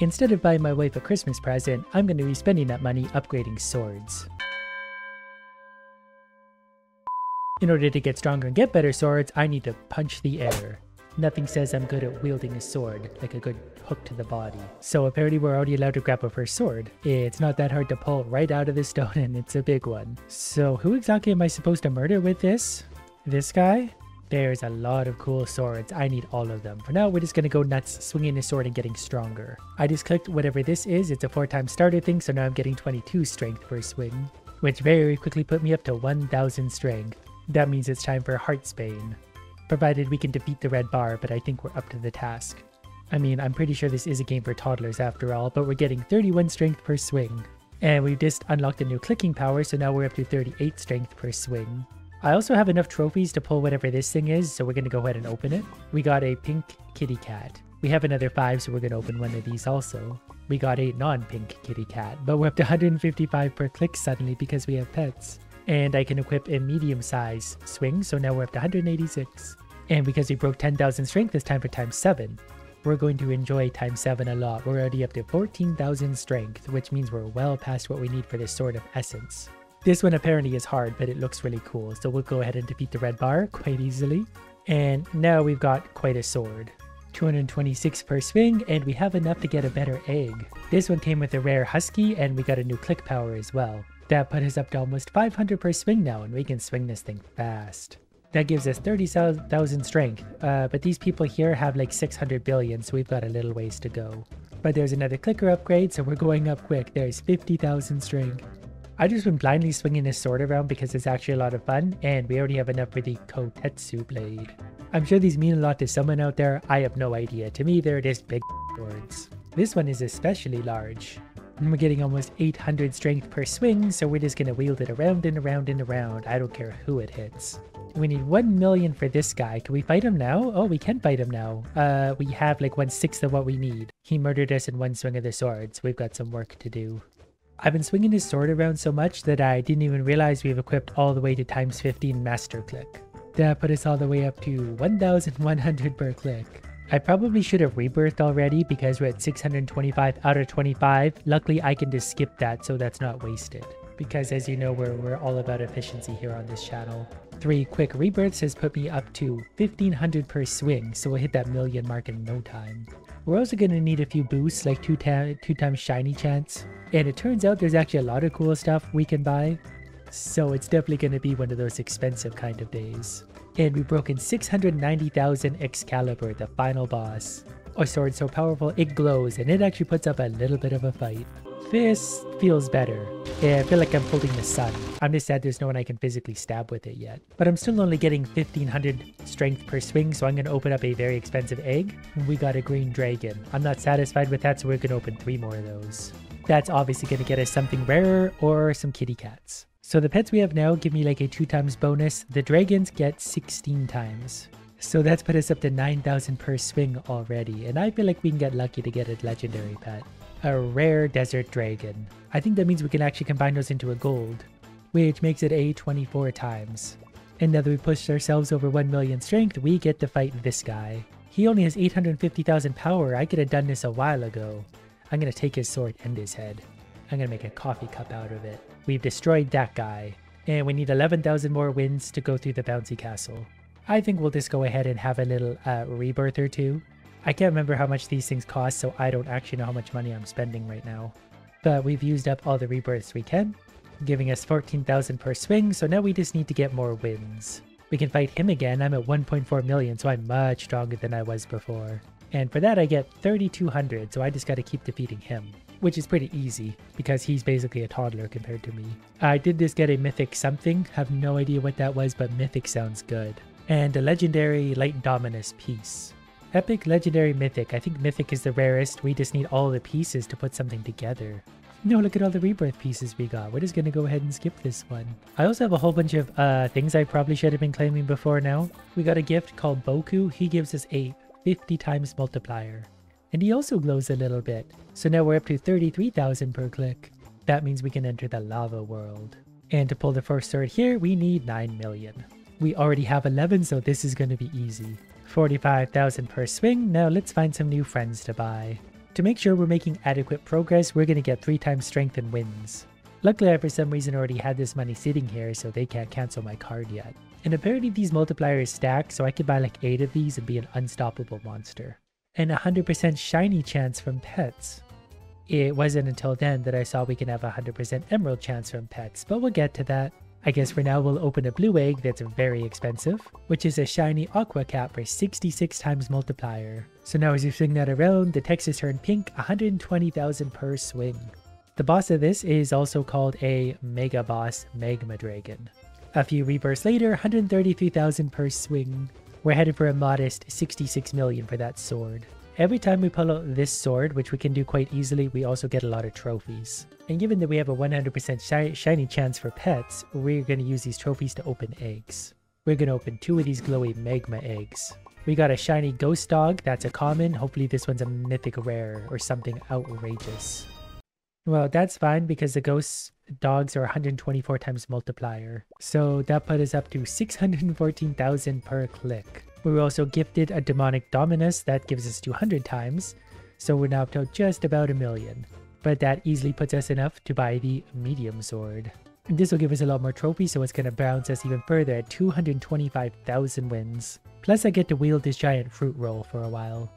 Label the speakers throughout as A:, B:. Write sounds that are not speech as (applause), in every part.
A: Instead of buying my wife a Christmas present, I'm going to be spending that money upgrading swords. In order to get stronger and get better swords, I need to punch the air. Nothing says I'm good at wielding a sword, like a good hook to the body. So apparently we're already allowed to grab a first sword. It's not that hard to pull right out of the stone (laughs) and it's a big one. So who exactly am I supposed to murder with this? This guy? There's a lot of cool swords. I need all of them. For now, we're just going to go nuts, swinging a sword and getting stronger. I just clicked whatever this is. It's a four time starter thing, so now I'm getting 22 strength per swing, which very quickly put me up to 1000 strength. That means it's time for Heartsbane. Provided we can defeat the red bar, but I think we're up to the task. I mean, I'm pretty sure this is a game for toddlers after all, but we're getting 31 strength per swing. And we've just unlocked a new clicking power, so now we're up to 38 strength per swing. I also have enough trophies to pull whatever this thing is, so we're going to go ahead and open it. We got a pink kitty cat. We have another 5, so we're going to open one of these also. We got a non-pink kitty cat, but we're up to 155 per click suddenly because we have pets. And I can equip a medium size swing, so now we're up to 186. And because we broke 10,000 strength, it's time for times 7. We're going to enjoy times 7 a lot. We're already up to 14,000 strength, which means we're well past what we need for this Sword of Essence. This one apparently is hard, but it looks really cool, so we'll go ahead and defeat the red bar quite easily. And now we've got quite a sword. 226 per swing, and we have enough to get a better egg. This one came with a rare husky, and we got a new click power as well. That put us up to almost 500 per swing now, and we can swing this thing fast. That gives us 30,000 strength, uh, but these people here have like 600 billion, so we've got a little ways to go. But there's another clicker upgrade, so we're going up quick. There's 50,000 strength. I've just been blindly swinging this sword around because it's actually a lot of fun, and we already have enough for the Kotetsu blade. I'm sure these mean a lot to someone out there, I have no idea. To me, they're just big swords. This one is especially large. We're getting almost 800 strength per swing, so we're just gonna wield it around and around and around. I don't care who it hits. We need 1 million for this guy. Can we fight him now? Oh, we can fight him now. Uh, we have like one sixth of what we need. He murdered us in one swing of the swords. We've got some work to do. I've been swinging his sword around so much that I didn't even realize we've equipped all the way to times 15 master click. That put us all the way up to 1100 per click. I probably should have rebirthed already because we're at 625 out of 25. Luckily, I can just skip that so that's not wasted. Because as you know, we're, we're all about efficiency here on this channel. Three quick rebirths has put me up to 1500 per swing, so we'll hit that million mark in no time. We're also going to need a few boosts like two, two times shiny chance. And it turns out there's actually a lot of cool stuff we can buy. So it's definitely going to be one of those expensive kind of days. And we've broken 690,000 Excalibur, the final boss. Our sword so powerful it glows and it actually puts up a little bit of a fight. This feels better. Yeah, I feel like I'm holding the sun. I'm just sad there's no one I can physically stab with it yet. But I'm still only getting 1500 strength per swing, so I'm to open up a very expensive egg. We got a green dragon. I'm not satisfied with that, so we're to open three more of those. That's obviously to get us something rarer or some kitty cats. So the pets we have now give me like a 2 times bonus. The dragons get 16 times. So that's put us up to 9,000 per swing already. And I feel like we can get lucky to get a legendary pet. A rare desert dragon. I think that means we can actually combine those into a gold. Which makes it a 24 times. And now that we pushed ourselves over 1 million strength, we get to fight this guy. He only has 850,000 power. I could have done this a while ago. I'm to take his sword and his head. I'm to make a coffee cup out of it. We've destroyed that guy. And we need 11,000 more wins to go through the bouncy castle. I think we'll just go ahead and have a little uh, rebirth or two. I can't remember how much these things cost, so I don't actually know how much money I'm spending right now. But we've used up all the rebirths we can, giving us 14,000 per swing, so now we just need to get more wins. We can fight him again, I'm at 1.4 million, so I'm much stronger than I was before. And for that I get 3200, so I just gotta keep defeating him. Which is pretty easy, because he's basically a toddler compared to me. I did just get a mythic something, have no idea what that was, but mythic sounds good. And a legendary light dominus piece. Epic, legendary, mythic. I think mythic is the rarest, we just need all the pieces to put something together. No, look at all the rebirth pieces we got. We're just gonna go ahead and skip this one. I also have a whole bunch of uh, things I probably should have been claiming before now. We got a gift called Boku. He gives us a 50 times multiplier. And he also glows a little bit. So now we're up to 33,000 per click. That means we can enter the lava world. And to pull the first sword here, we need 9 million. We already have 11, so this is to be easy. 45,000 per swing. Now let's find some new friends to buy. To make sure we're making adequate progress, we're to get 3 times strength and wins. Luckily I for some reason already had this money sitting here so they can't cancel my card yet. And apparently these multipliers stack so I could buy like 8 of these and be an unstoppable monster. And 100% shiny chance from pets. It wasn't until then that I saw we can have a 100% emerald chance from pets, but we'll get to that. I guess for now we'll open a blue egg that's very expensive, which is a shiny aqua cap for 66 times multiplier. So now as you swing that around, the text is turned pink 120,000 per swing. The boss of this is also called a Mega Boss Magma Dragon. A few rebirths later, 133,000 per swing. We're headed for a modest 66 million for that sword. Every time we pull out this sword, which we can do quite easily, we also get a lot of trophies. And given that we have a 100% shi shiny chance for pets, we're going to use these trophies to open eggs. We're going to open two of these glowy magma eggs. We got a shiny ghost dog, that's a common, hopefully this one's a mythic rare or something outrageous. Well, that's fine because the ghost dogs are 124 times multiplier. So that put us up to 614,000 per click. We were also gifted a demonic dominus that gives us 200 times. So we're now up to just about a million. But that easily puts us enough to buy the medium sword. This will give us a lot more trophies so it's going to bounce us even further at 225,000 wins. Plus I get to wield this giant fruit roll for a while.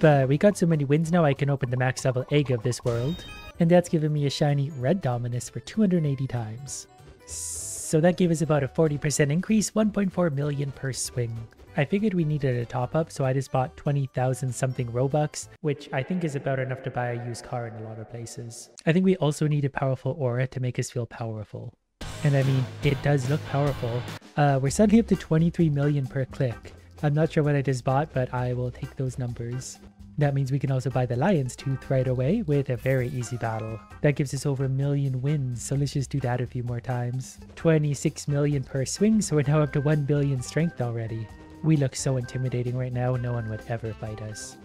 A: But we got so many wins now I can open the max level egg of this world and that's given me a shiny red Dominus for 280 times. So that gave us about a 40% increase, 1.4 million per swing. I figured we needed a top up, so I just bought 20,000 something Robux, which I think is about enough to buy a used car in a lot of places. I think we also need a powerful aura to make us feel powerful. And I mean, it does look powerful. Uh, we're suddenly up to 23 million per click. I'm not sure what I just bought, but I will take those numbers. That means we can also buy the Lion's Tooth right away with a very easy battle. That gives us over a million wins, so let's just do that a few more times. 26 million per swing, so we're now up to 1 billion strength already. We look so intimidating right now, no one would ever fight us.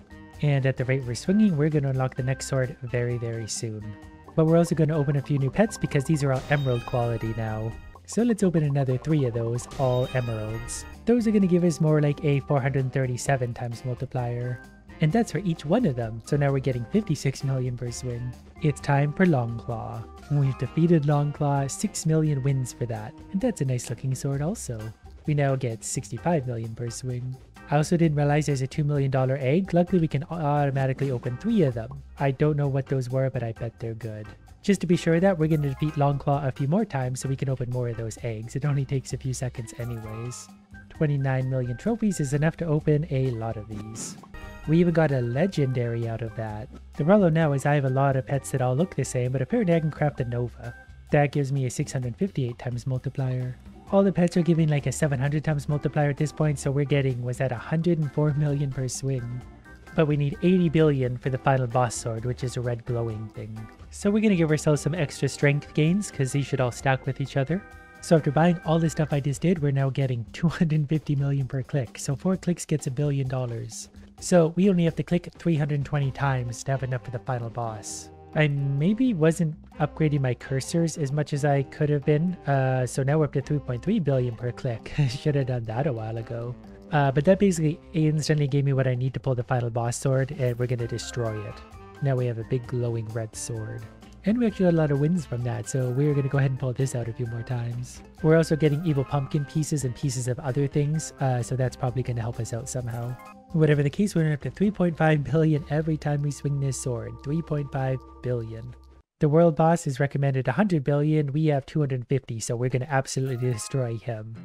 A: And at the rate we're swinging, we're going to unlock the next sword very, very soon. But we're also going to open a few new pets because these are all emerald quality now. So let's open another three of those, all emeralds. Those are going to give us more like a 437 times multiplier. And that's for each one of them, so now we're getting 56 million per swing. It's time for Longclaw. We've defeated Longclaw, 6 million wins for that, and that's a nice looking sword also. We now get 65 million per swing. I also didn't realize there's a $2 million egg. Luckily, we can automatically open three of them. I don't know what those were, but I bet they're good. Just to be sure that, we're going to defeat Longclaw a few more times so we can open more of those eggs. It only takes a few seconds anyways. 29 million trophies is enough to open a lot of these. We even got a legendary out of that. The problem now is I have a lot of pets that all look the same, but apparently I can craft a Nova. That gives me a 658 times multiplier. All the pets are giving like a 700 times multiplier at this point, so we're getting was at 104 million per swing. But we need 80 billion for the final boss sword, which is a red glowing thing. So we're gonna give ourselves some extra strength gains, because these should all stack with each other. So after buying all the stuff I just did, we're now getting (laughs) 250 million per click. So 4 clicks gets a billion dollars. So we only have to click 320 times to have enough for the final boss. I maybe wasn't upgrading my cursors as much as I could have been, uh, so now we're up to 3.3 billion per click. (laughs) Should have done that a while ago. Uh, but that basically instantly gave me what I need to pull the final boss sword, and we're gonna destroy it. Now we have a big glowing red sword. And we actually got a lot of wins from that, so we're going to go ahead and pull this out a few more times. We're also getting evil pumpkin pieces and pieces of other things, uh, so that's probably going to help us out somehow. Whatever the case, we're up to 3.5 billion every time we swing this sword. 3.5 billion. The world boss is recommended 100 billion, we have 250, so we're going to absolutely destroy him.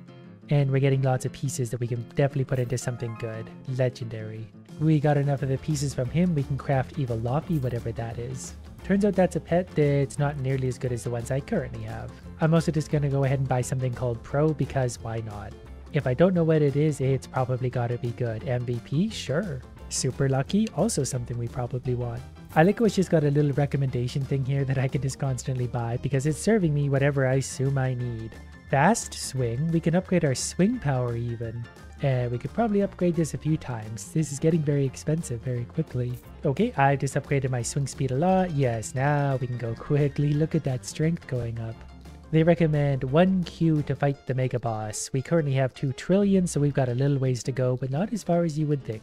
A: And we're getting lots of pieces that we can definitely put into something good. Legendary. We got enough of the pieces from him, we can craft Evil Loppy, whatever that is. Turns out that's a pet that's not nearly as good as the ones I currently have. I'm also just going to go ahead and buy something called Pro because why not? If I don't know what it is, it's probably gotta be good. MVP? Sure. Super lucky? Also something we probably want. I like it's just got a little recommendation thing here that I can just constantly buy because it's serving me whatever I assume I need. Fast swing, we can upgrade our swing power even. And we could probably upgrade this a few times. This is getting very expensive very quickly. Okay, I've just upgraded my swing speed a lot. Yes, now we can go quickly. Look at that strength going up. They recommend 1 Q to fight the Mega Boss. We currently have 2 trillion, so we've got a little ways to go, but not as far as you would think.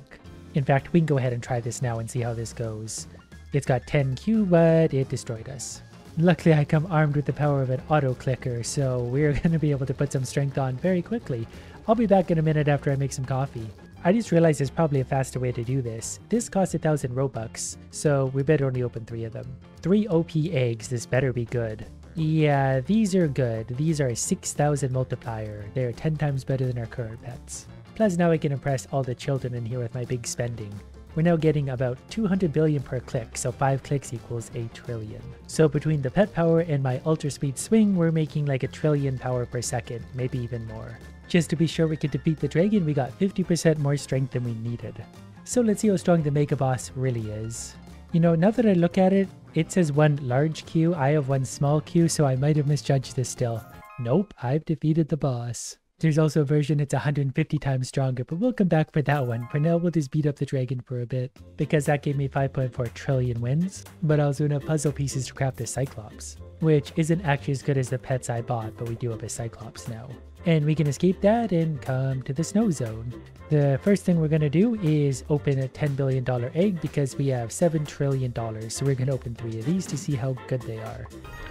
A: In fact, we can go ahead and try this now and see how this goes. It's got 10 Q, but it destroyed us. Luckily, I come armed with the power of an auto clicker, so we're (laughs) going to be able to put some strength on very quickly. I'll be back in a minute after I make some coffee. I just realized there's probably a faster way to do this. This costs a thousand Robux, so we better only open three of them. Three OP eggs, this better be good. Yeah, these are good. These are a 6,000 multiplier. They're 10 times better than our current pets. Plus now I can impress all the children in here with my big spending. We're now getting about 200 billion per click, so 5 clicks equals a trillion. So between the pet power and my ultra speed swing, we're making like a trillion power per second, maybe even more. Just to be sure we could defeat the dragon, we got 50% more strength than we needed. So let's see how strong the Mega Boss really is. You know, now that I look at it, it says one large Q, I have one small Q, so I might have misjudged this still. Nope, I've defeated the boss. There's also a version it's 150 times stronger, but we'll come back for that one. For now, we'll just beat up the dragon for a bit, because that gave me 5.4 trillion wins, but I also enough puzzle pieces to craft the Cyclops, which isn't actually as good as the pets I bought, but we do have a Cyclops now. And we can escape that and come to the snow zone. The first thing we're going to do is open a $10 billion egg because we have $7 trillion. So we're going to open three of these to see how good they are.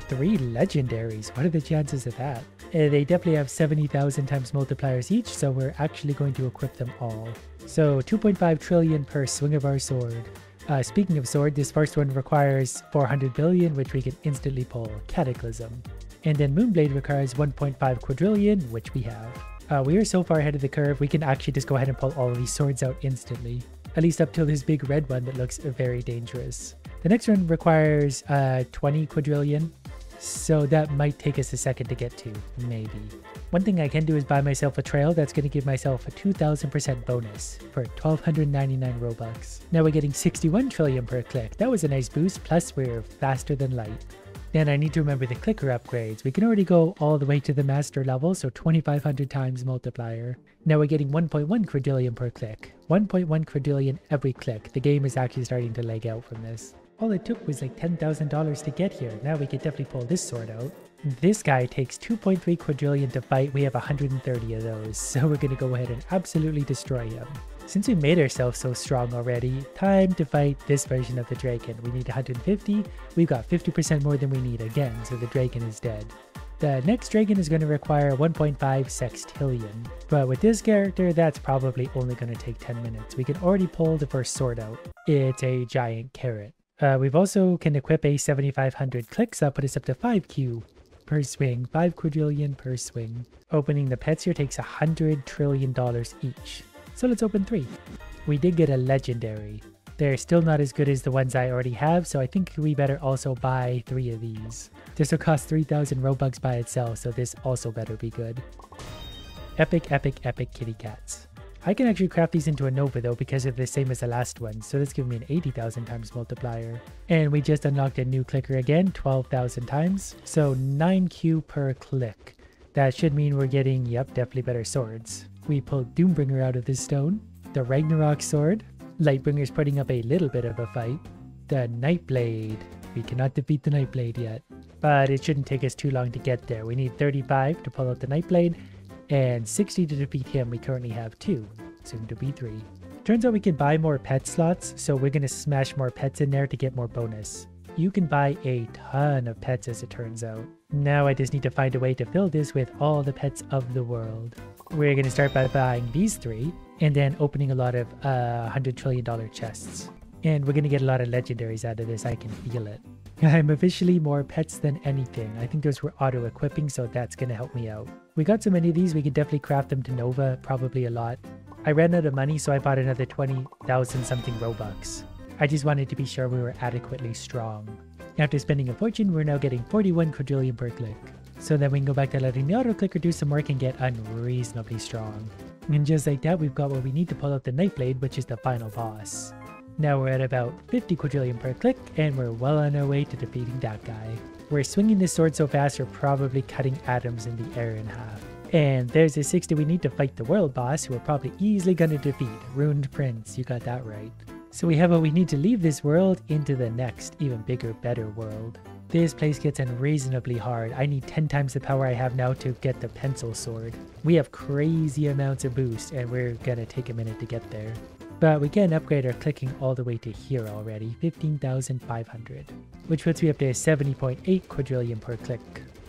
A: Three legendaries. What are the chances of that? Uh, they definitely have 70,000 times multipliers each, so we're actually going to equip them all. So 2.5 trillion per swing of our sword. Uh, speaking of sword, this first one requires 400 billion, which we can instantly pull. Cataclysm. And then Moonblade requires 1.5 quadrillion, which we have. Uh, we are so far ahead of the curve, we can actually just go ahead and pull all of these swords out instantly. At least up till this big red one that looks very dangerous. The next one requires uh, 20 quadrillion, so that might take us a second to get to, maybe. One thing I can do is buy myself a trail that's going to give myself a 2000% bonus for 1299 Robux. Now we're getting 61 trillion per click. That was a nice boost, plus we're faster than light. Then I need to remember the clicker upgrades. We can already go all the way to the master level, so 2500 times multiplier. Now we're getting 1.1 quadrillion per click. 1.1 quadrillion every click. The game is actually starting to leg out from this. All it took was like $10,000 to get here. Now we could definitely pull this sword out. This guy takes 2.3 quadrillion to fight. We have 130 of those, (laughs) so we're gonna go ahead and absolutely destroy him. Since we made ourselves so strong already, time to fight this version of the Draken. We need 150, we've got 50% more than we need again, so the Draken is dead. The next Dragon is going to require 1.5 sextillion, but with this character, that's probably only going to take 10 minutes. We can already pull the first sword out. It's a giant carrot. Uh, we've also can equip a 7500 clicks that put us up to 5q per swing, 5 quadrillion per swing. Opening the pets here takes 100 trillion dollars each. So let's open three. We did get a legendary. They're still not as good as the ones I already have, so I think we better also buy three of these. This will cost 3,000 Robux by itself, so this also better be good. Epic, epic, epic kitty cats. I can actually craft these into a Nova though because they're the same as the last one, so this gives me an 80,000 times multiplier. And we just unlocked a new clicker again, 12,000 times, so 9Q per click. That should mean we're getting, yep, definitely better swords. We pulled Doombringer out of this stone, the Ragnarok sword, Lightbringer's putting up a little bit of a fight, the Nightblade. We cannot defeat the Nightblade yet, but it shouldn't take us too long to get there. We need 35 to pull out the Nightblade, and 60 to defeat him. We currently have 2, soon to be 3. Turns out we can buy more pet slots, so we're going to smash more pets in there to get more bonus. You can buy a ton of pets as it turns out. Now I just need to find a way to fill this with all the pets of the world. We're to start by buying these three and then opening a lot of uh, $100 trillion chests. And we're to get a lot of legendaries out of this, I can feel it. (laughs) I'm officially more pets than anything. I think those were auto-equipping, so that's to help me out. We got so many of these, we could definitely craft them to Nova, probably a lot. I ran out of money, so I bought another 20,000 something Robux. I just wanted to be sure we were adequately strong. After spending a fortune, we're now getting 41 quadrillion per click. So then we can go back to letting the auto clicker do some work and get unreasonably strong. And just like that, we've got what we need to pull out the Nightblade, which is the final boss. Now we're at about 50 quadrillion per click, and we're well on our way to defeating that guy. We're swinging this sword so fast we're probably cutting atoms in the air in half. And there's a 60 we need to fight the world boss, who we're probably easily gonna defeat. Ruined Prince, you got that right. So we have what we need to leave this world into the next, even bigger, better world. This place gets unreasonably hard. I need 10 times the power I have now to get the pencil sword. We have crazy amounts of boost and we're gonna take a minute to get there. But we get an upgrade our clicking all the way to here already, 15,500, which puts me up to 70.8 quadrillion per click.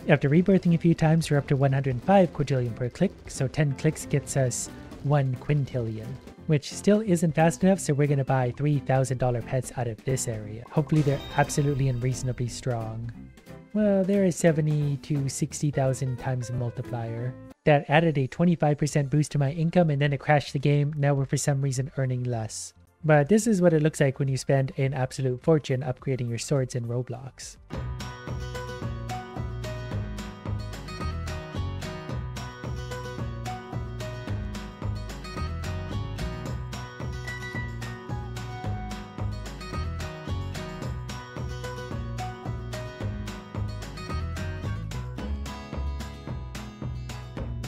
A: After rebirthing a few times, we're up to 105 quadrillion per click, so 10 clicks gets us 1 quintillion, which still isn't fast enough, so we're to buy $3,000 pets out of this area. Hopefully they're absolutely and reasonably strong. Well, they're a 70 to 60,000 times multiplier. That added a 25% boost to my income and then it crashed the game. Now we're for some reason earning less. But this is what it looks like when you spend an absolute fortune upgrading your swords in Roblox.